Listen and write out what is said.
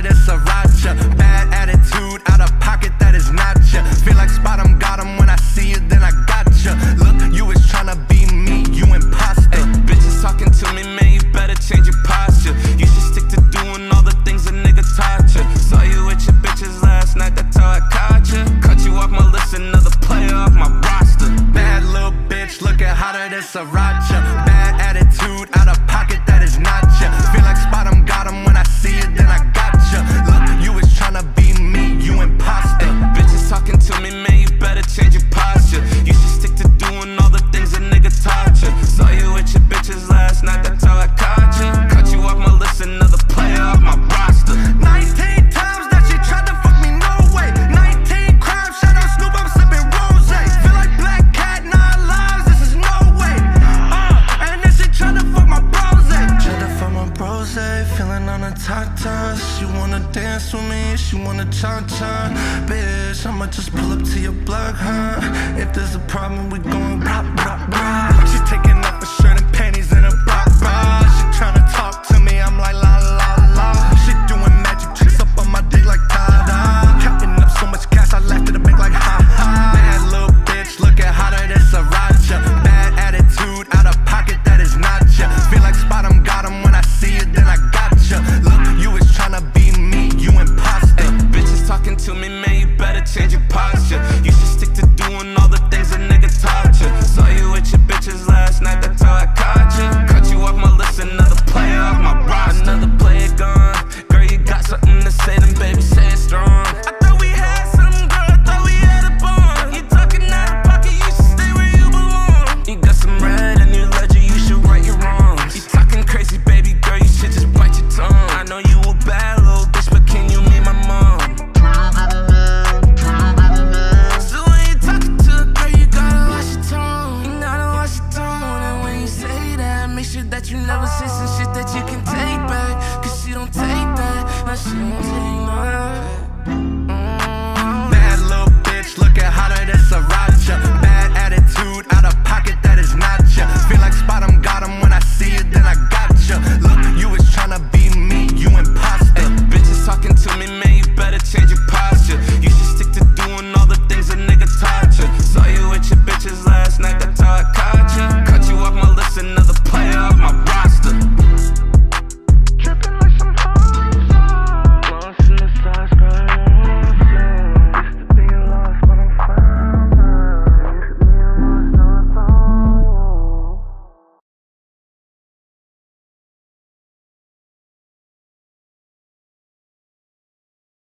of this sriracha. Bad attitude, out of pocket, that is not ya. Feel like spot 'em, got 'em when I see you, then I got gotcha. Look, you was tryna be me, you imposter. Ay, bitches talking to me, man, you better change your posture. You should stick to doing all the things a nigga taught you. Saw you with your bitches last night, that's how I caught you. Cut you off my list, another player off my roster. Bad little bitch, looking hotter than sriracha. She wanna dance with me, she wanna cha cha. Bitch, I'ma just pull up to your block, huh? If there's a problem, we gon'. shit that you never see, some shit that you can take back. Cause she don't take that, now she don't take none.